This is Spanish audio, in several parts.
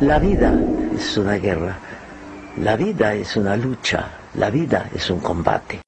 La vida es una guerra, la vida es una lucha, la vida es un combate.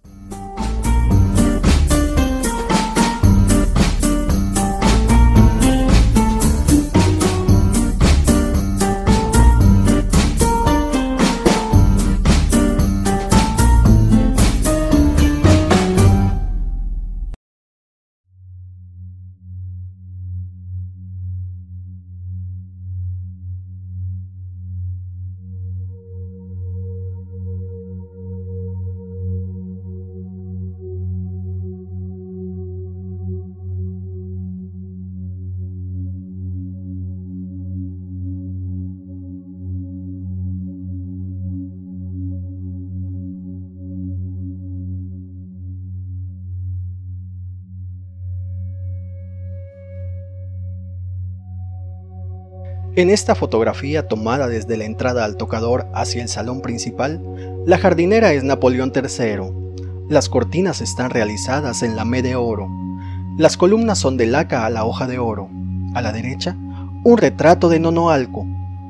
En esta fotografía tomada desde la entrada al tocador hacia el salón principal, la jardinera es Napoleón III. Las cortinas están realizadas en lamé de oro. Las columnas son de laca a la hoja de oro. A la derecha, un retrato de Nonoalco,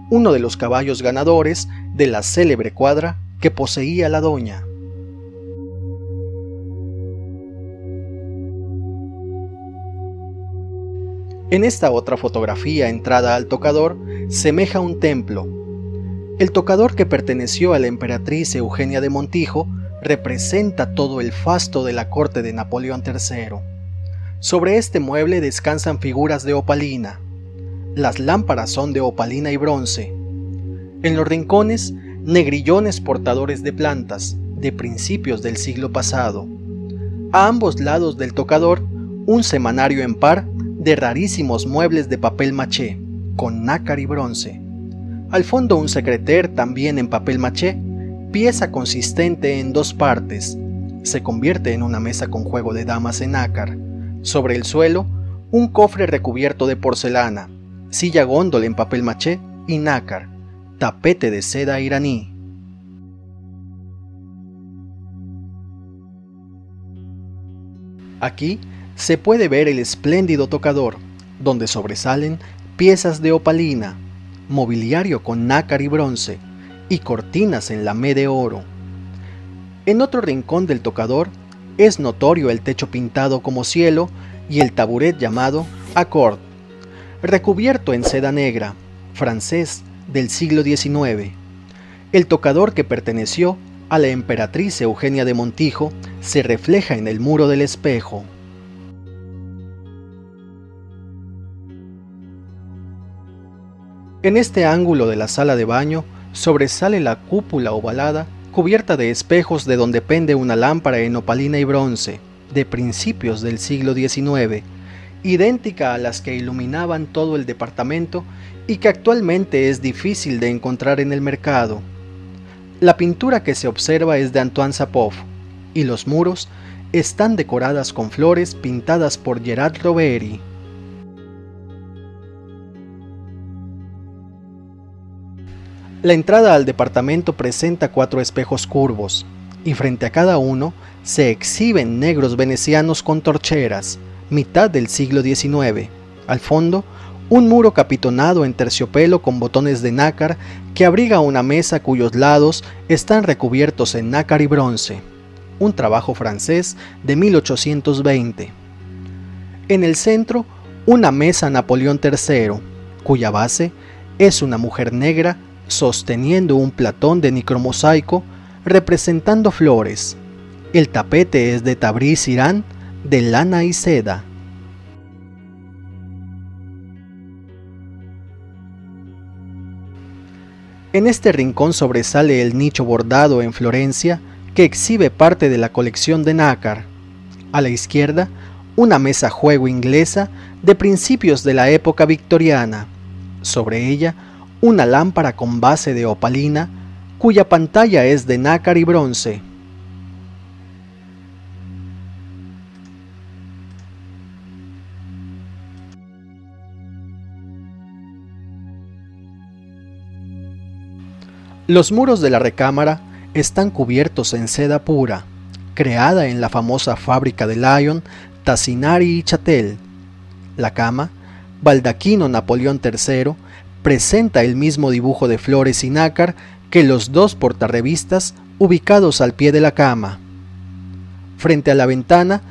uno de los caballos ganadores de la célebre cuadra que poseía la doña. En esta otra fotografía entrada al tocador, semeja un templo. El tocador que perteneció a la emperatriz Eugenia de Montijo representa todo el fasto de la corte de Napoleón III. Sobre este mueble descansan figuras de opalina. Las lámparas son de opalina y bronce. En los rincones, negrillones portadores de plantas, de principios del siglo pasado. A ambos lados del tocador, un semanario en par de rarísimos muebles de papel maché, con nácar y bronce. Al fondo un secreter también en papel maché, pieza consistente en dos partes. Se convierte en una mesa con juego de damas en nácar. Sobre el suelo, un cofre recubierto de porcelana, silla góndola en papel maché y nácar, tapete de seda iraní. Aquí se puede ver el espléndido tocador, donde sobresalen piezas de opalina, mobiliario con nácar y bronce, y cortinas en lamé de oro. En otro rincón del tocador es notorio el techo pintado como cielo y el taburet llamado accord, recubierto en seda negra, francés del siglo XIX. El tocador que perteneció a la emperatriz Eugenia de Montijo se refleja en el muro del espejo. En este ángulo de la sala de baño sobresale la cúpula ovalada cubierta de espejos de donde pende una lámpara en opalina y bronce, de principios del siglo XIX, idéntica a las que iluminaban todo el departamento y que actualmente es difícil de encontrar en el mercado. La pintura que se observa es de Antoine Sapov, y los muros están decoradas con flores pintadas por Gerard Roveri. La entrada al departamento presenta cuatro espejos curvos, y frente a cada uno se exhiben negros venecianos con torcheras, mitad del siglo XIX. Al fondo, un muro capitonado en terciopelo con botones de nácar que abriga una mesa cuyos lados están recubiertos en nácar y bronce, un trabajo francés de 1820. En el centro, una mesa Napoleón III, cuya base es una mujer negra sosteniendo un platón de nicromosaico representando flores. El tapete es de Tabriz Irán, de lana y seda. En este rincón sobresale el nicho bordado en Florencia que exhibe parte de la colección de nácar. A la izquierda, una mesa juego inglesa de principios de la época victoriana. Sobre ella, una lámpara con base de opalina cuya pantalla es de nácar y bronce. Los muros de la recámara están cubiertos en seda pura, creada en la famosa fábrica de Lyon, Tassinari y Chatel. La cama, baldaquino Napoleón III, presenta el mismo dibujo de flores y nácar que los dos portarrevistas ubicados al pie de la cama. Frente a la ventana,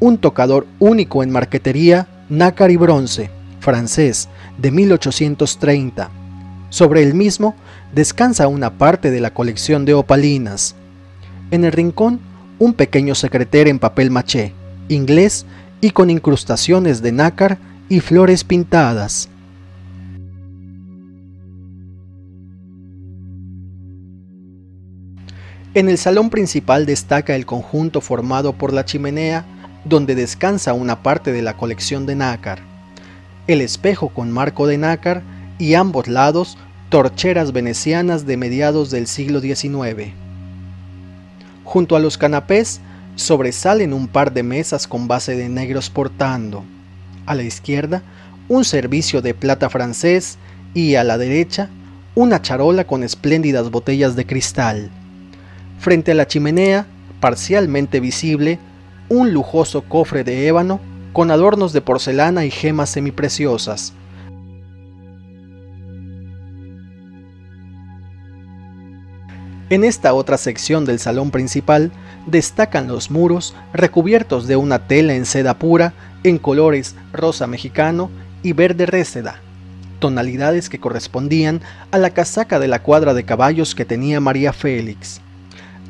un tocador único en marquetería, nácar y bronce, francés, de 1830. Sobre el mismo descansa una parte de la colección de opalinas. En el rincón, un pequeño secreter en papel maché, inglés y con incrustaciones de nácar y flores pintadas. En el salón principal destaca el conjunto formado por la chimenea, donde descansa una parte de la colección de nácar, el espejo con marco de nácar y ambos lados torcheras venecianas de mediados del siglo XIX. Junto a los canapés sobresalen un par de mesas con base de negros portando. A la izquierda, un servicio de plata francés y a la derecha, una charola con espléndidas botellas de cristal. Frente a la chimenea, parcialmente visible, un lujoso cofre de ébano con adornos de porcelana y gemas semipreciosas. En esta otra sección del salón principal destacan los muros recubiertos de una tela en seda pura en colores rosa mexicano y verde réceda, tonalidades que correspondían a la casaca de la cuadra de caballos que tenía María Félix.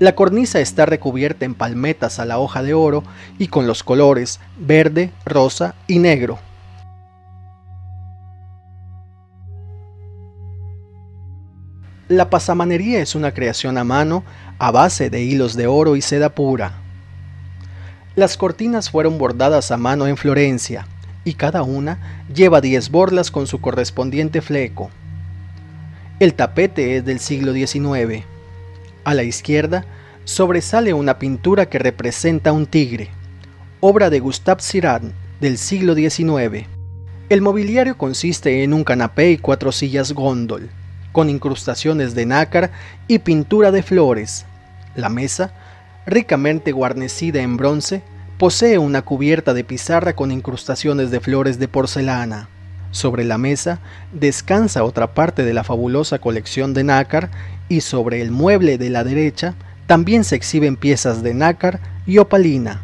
La cornisa está recubierta en palmetas a la hoja de oro y con los colores verde, rosa y negro. La pasamanería es una creación a mano a base de hilos de oro y seda pura. Las cortinas fueron bordadas a mano en Florencia y cada una lleva 10 borlas con su correspondiente fleco. El tapete es del siglo XIX. A la izquierda sobresale una pintura que representa un tigre, obra de Gustave Siran del siglo XIX. El mobiliario consiste en un canapé y cuatro sillas góndol, con incrustaciones de nácar y pintura de flores. La mesa, ricamente guarnecida en bronce, posee una cubierta de pizarra con incrustaciones de flores de porcelana. Sobre la mesa descansa otra parte de la fabulosa colección de nácar y sobre el mueble de la derecha también se exhiben piezas de nácar y opalina.